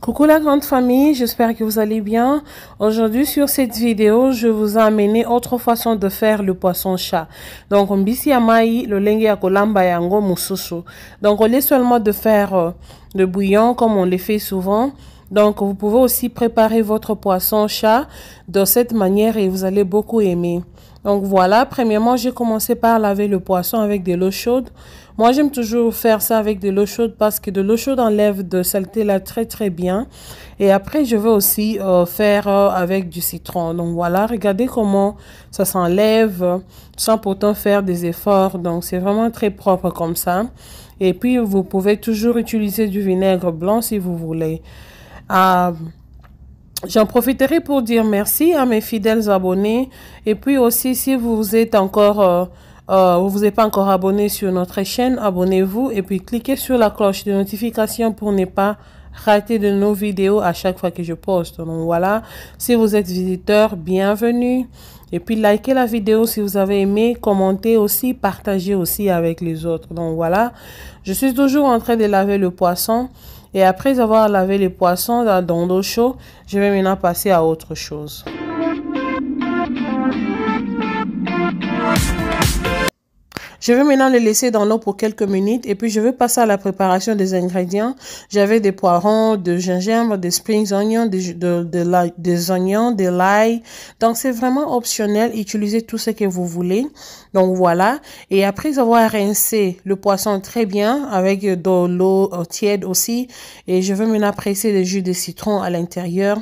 Coucou la grande famille, j'espère que vous allez bien. Aujourd'hui sur cette vidéo, je vous ai amené autre façon de faire le poisson chat. Donc mbisi amai, le lenge ya kolamba yango mususu. Donc au seulement de faire euh, le bouillon comme on le fait souvent, donc vous pouvez aussi préparer votre poisson chat de cette manière et vous allez beaucoup aimer. Donc voilà, premièrement, j'ai commencé par laver le poisson avec de l'eau chaude. Moi, j'aime toujours faire ça avec de l'eau chaude parce que de l'eau chaude enlève de saleté là très très bien. Et après, je vais aussi euh, faire euh, avec du citron. Donc voilà, regardez comment ça s'enlève sans pourtant faire des efforts. Donc c'est vraiment très propre comme ça. Et puis, vous pouvez toujours utiliser du vinaigre blanc si vous voulez. Euh, J'en profiterai pour dire merci à mes fidèles abonnés. Et puis aussi, si vous êtes encore, euh, vous vous êtes pas encore abonné sur notre chaîne, abonnez-vous et puis cliquez sur la cloche de notification pour ne pas rater de nos vidéos à chaque fois que je poste. Donc voilà, si vous êtes visiteur, bienvenue. Et puis likez la vidéo si vous avez aimé, commentez aussi, partagez aussi avec les autres. Donc voilà, je suis toujours en train de laver le poisson. Et après avoir lavé les poissons dans l'eau chaude, je vais maintenant passer à autre chose. Je vais maintenant le laisser dans l'eau pour quelques minutes et puis je vais passer à la préparation des ingrédients. J'avais des poivrons, de gingembre, des springs onions, des, de, de des oignons, de l'ail. Donc c'est vraiment optionnel. Utilisez tout ce que vous voulez. Donc voilà. Et après avoir rincé le poisson très bien avec de l'eau tiède aussi. Et je vais maintenant presser le jus de citron à l'intérieur.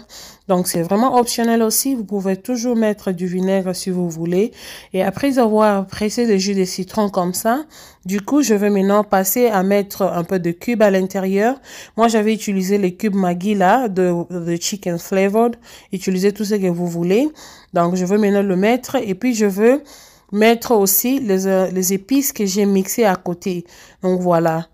Donc, c'est vraiment optionnel aussi. Vous pouvez toujours mettre du vinaigre si vous voulez. Et après avoir pressé le jus de citron comme ça, du coup, je vais maintenant passer à mettre un peu de cubes à l'intérieur. Moi, j'avais utilisé les cubes Maggi là, de, chicken flavored. Utilisez tout ce que vous voulez. Donc, je vais maintenant le mettre. Et puis, je veux mettre aussi les, les épices que j'ai mixées à côté. Donc, voilà.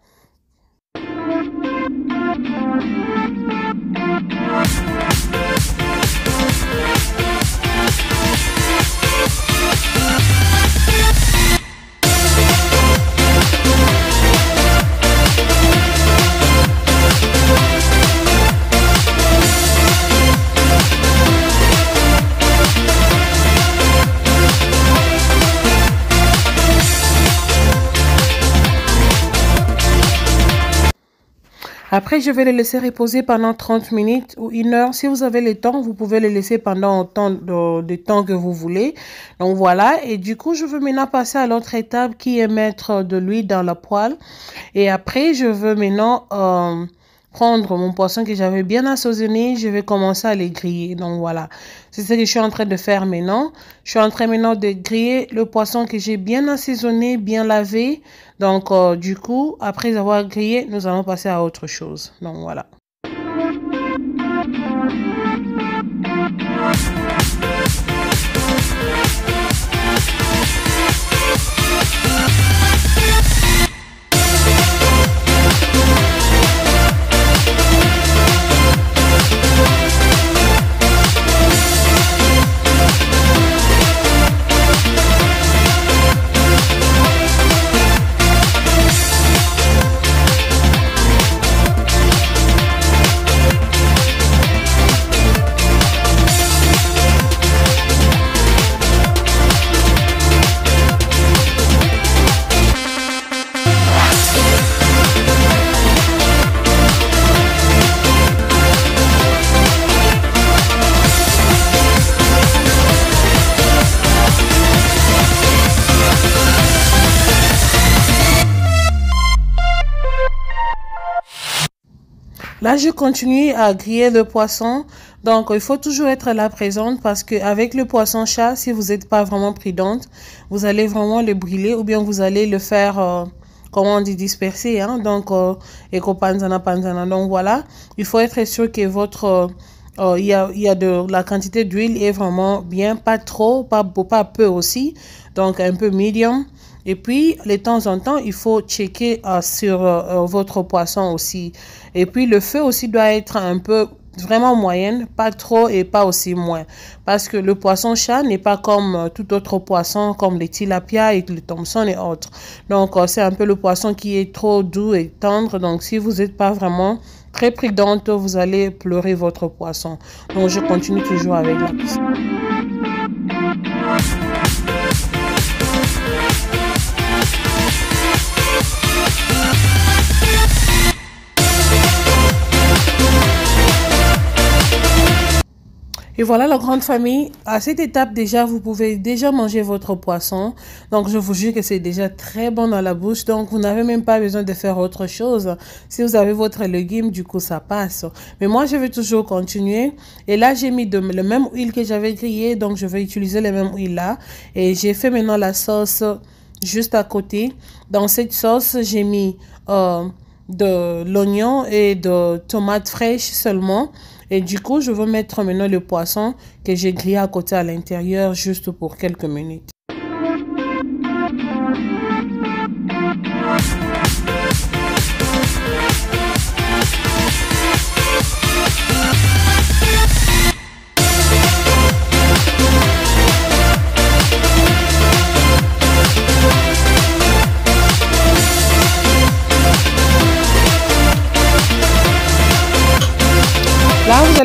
Après, je vais les laisser reposer pendant 30 minutes ou une heure. Si vous avez le temps, vous pouvez les laisser pendant autant de, temps que vous voulez. Donc voilà. Et du coup, je veux maintenant passer à l'autre étape qui est mettre de l'huile dans la poêle. Et après, je veux maintenant... Euh, prendre mon poisson que j'avais bien assaisonné, je vais commencer à les griller. Donc voilà, c'est ce que je suis en train de faire maintenant. Je suis en train maintenant de griller le poisson que j'ai bien assaisonné, bien lavé. Donc euh, du coup, après avoir grillé, nous allons passer à autre chose. Donc voilà. Là, je continue à griller le poisson. Donc, il faut toujours être là présente parce que avec le poisson chat, si vous n'êtes pas vraiment prudente, vous allez vraiment le brûler ou bien vous allez le faire, euh, comment on dit, disperser. Hein? Donc, euh, panzana panzana. Donc, voilà. Il faut être sûr que votre... Euh, il y, a, y a de la quantité d'huile est vraiment bien, pas trop, pas, pas peu aussi. Donc, un peu medium. Et puis, de temps en temps, il faut checker euh, sur euh, euh, votre poisson aussi. Et puis, le feu aussi doit être un peu vraiment moyenne, pas trop et pas aussi moins. Parce que le poisson chat n'est pas comme tout autre poisson, comme les tilapia et le thomson et autres. Donc, c'est un peu le poisson qui est trop doux et tendre. Donc, si vous n'êtes pas vraiment très prudente, vous allez pleurer votre poisson. Donc, je continue toujours avec la Et voilà la grande famille. À cette étape déjà, vous pouvez déjà manger votre poisson. Donc je vous jure que c'est déjà très bon dans la bouche. Donc vous n'avez même pas besoin de faire autre chose. Si vous avez votre légume, du coup ça passe. Mais moi je vais toujours continuer. Et là j'ai mis le même huile que j'avais grillé. Donc je vais utiliser le même huile là. Et j'ai fait maintenant la sauce juste à côté. Dans cette sauce j'ai mis euh, de l'oignon et de tomates fraîches seulement. Et du coup, je vais mettre maintenant le poisson que j'ai grillé à côté à l'intérieur juste pour quelques minutes.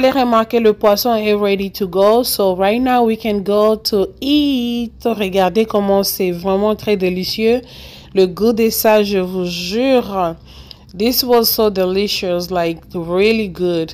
Allez remarquer le poisson est ready to go. So right now we can go to eat. Regardez comment c'est vraiment très délicieux. Le goût de ça, je vous jure. This was so delicious, like really good.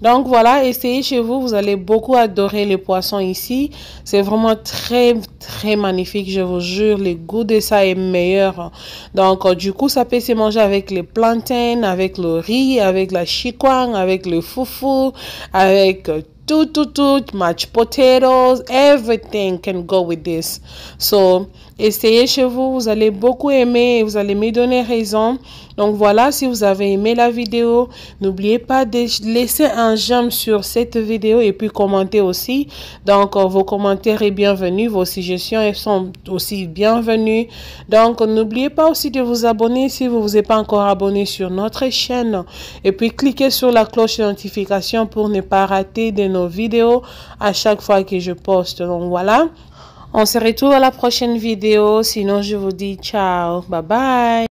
Donc voilà, essayez chez vous, vous allez beaucoup adorer les poissons ici. C'est vraiment très, très magnifique, je vous jure. Le goût de ça est meilleur. Donc euh, du coup, ça peut se manger avec les plantains, avec le riz, avec la chikwang, avec le foufou, avec euh, tout, tout, tout, mashed potatoes, everything can go with this. So, essayez chez vous, vous allez beaucoup aimer et vous allez me donner raison. Donc voilà, si vous avez aimé la vidéo, n'oubliez pas de laisser un j'aime sur cette vidéo et puis commenter aussi. Donc vos commentaires sont bienvenus, vos suggestions sont aussi bienvenues. Donc n'oubliez pas aussi de vous abonner si vous ne vous êtes pas encore abonné sur notre chaîne. Et puis cliquez sur la cloche de notification pour ne pas rater de nos vidéos à chaque fois que je poste. Donc voilà. On se retrouve à la prochaine vidéo. Sinon, je vous dis ciao. Bye bye.